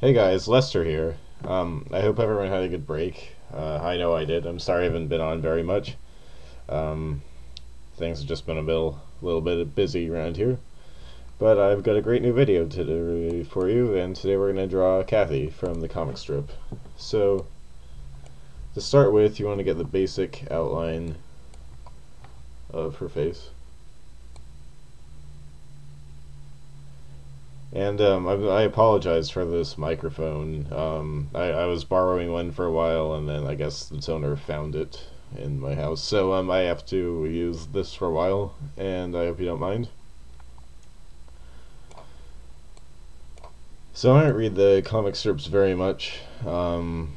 Hey guys, Lester here. Um, I hope everyone had a good break. Uh, I know I did. I'm sorry I haven't been on very much. Um, things have just been a little, little bit busy around here. But I've got a great new video today for you, and today we're going to draw Cathy from the comic strip. So, to start with, you want to get the basic outline of her face. And um, I, I, apologize for this microphone. Um, I, I, was borrowing one for a while, and then I guess its owner found it in my house. So um, I have to use this for a while, and I hope you don't mind. So I don't read the comic strips very much. Um,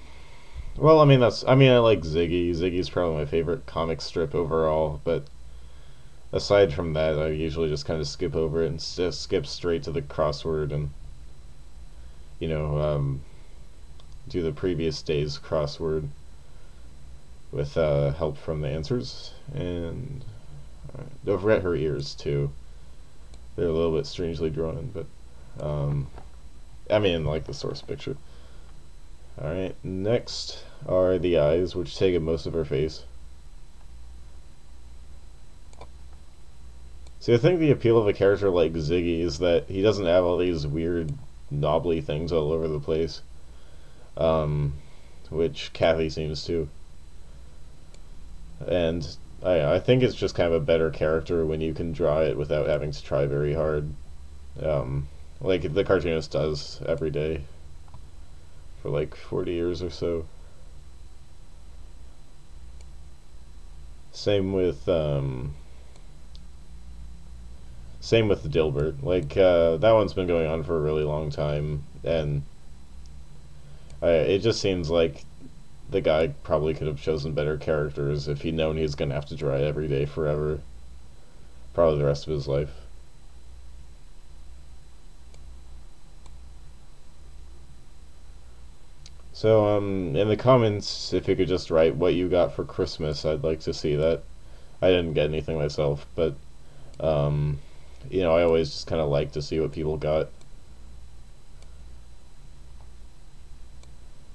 well, I mean that's I mean I like Ziggy. Ziggy's probably my favorite comic strip overall, but aside from that, I usually just kind of skip over it and skip straight to the crossword and, you know, um, do the previous day's crossword with uh, help from the answers. And uh, don't forget her ears, too. They're a little bit strangely drawn, but, um, I mean, like the source picture. Alright, next are the eyes, which take up most of her face. See, I think the appeal of a character like Ziggy is that he doesn't have all these weird, knobbly things all over the place, um, which Cathy seems to. And I, I think it's just kind of a better character when you can draw it without having to try very hard, um, like the cartoonist does every day for like 40 years or so. Same with um, same with Dilbert. Like uh, that one's been going on for a really long time, and I, it just seems like the guy probably could have chosen better characters if he'd known he was gonna have to draw every day forever, probably the rest of his life. So, um, in the comments, if you could just write what you got for Christmas, I'd like to see that. I didn't get anything myself, but, um, you know, I always just kind of like to see what people got.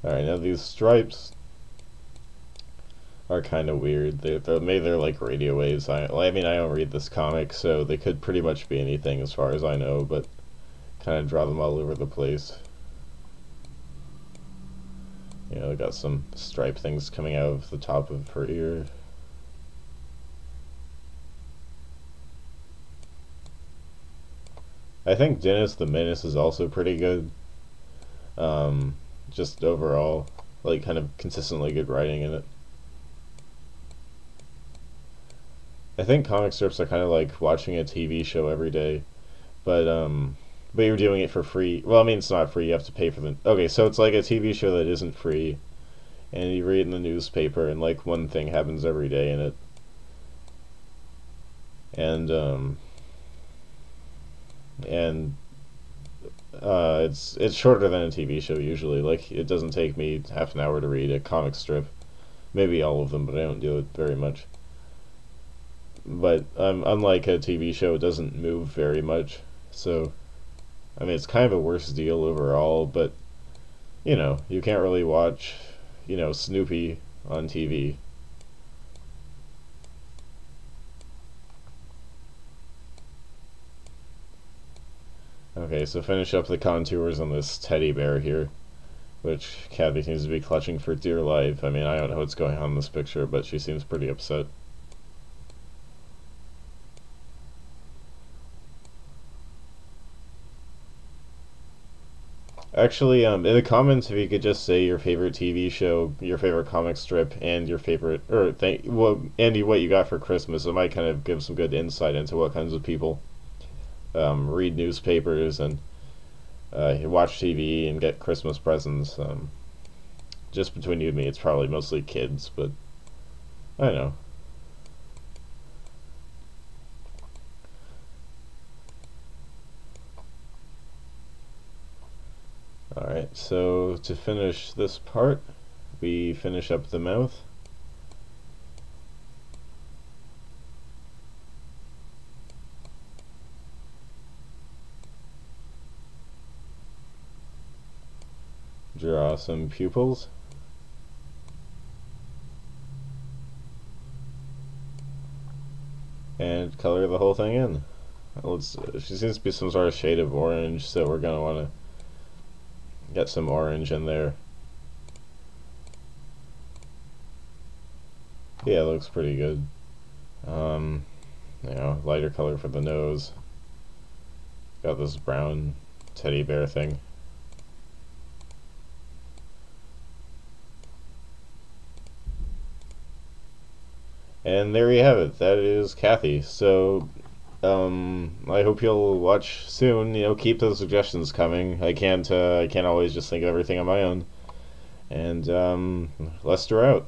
Alright, now these stripes are kind of weird. They, they're, maybe they're like radio waves. I, I mean, I don't read this comic, so they could pretty much be anything as far as I know, but kind of draw them all over the place. You know, got some stripe things coming out of the top of her ear. I think Dennis the Menace is also pretty good. Um, just overall, like kind of consistently good writing in it. I think comic strips are kind of like watching a TV show every day, but um, but you're doing it for free. Well, I mean it's not free. You have to pay for the. Okay, so it's like a TV show that isn't free, and you read in the newspaper, and like one thing happens every day in it, and um, and uh, it's it's shorter than a TV show usually. Like it doesn't take me half an hour to read a comic strip, maybe all of them, but I don't do it very much. But um, unlike a TV show, it doesn't move very much, so I mean it's kind of a worse deal overall. But you know you can't really watch, you know Snoopy on TV. Okay, so finish up the contours on this teddy bear here, which Cathy seems to be clutching for dear life. I mean, I don't know what's going on in this picture, but she seems pretty upset. Actually, um, in the comments, if you could just say your favorite TV show, your favorite comic strip, and your favorite, or thank, well, Andy, what you got for Christmas, it might kind of give some good insight into what kinds of people um, read newspapers and uh, watch TV and get Christmas presents. Um, just between you and me, it's probably mostly kids, but I don't know. Alright, so to finish this part, we finish up the mouth. Draw some pupils. And color the whole thing in. Let's. She seems to be some sort of shade of orange, so we're gonna want to get some orange in there. Yeah, looks pretty good. Um, you know, lighter color for the nose. Got this brown teddy bear thing. And there you have it. That is Cathy. So, um, I hope you'll watch soon. You know, keep those suggestions coming. I can't, uh, I can't always just think of everything on my own. And um, Lester out.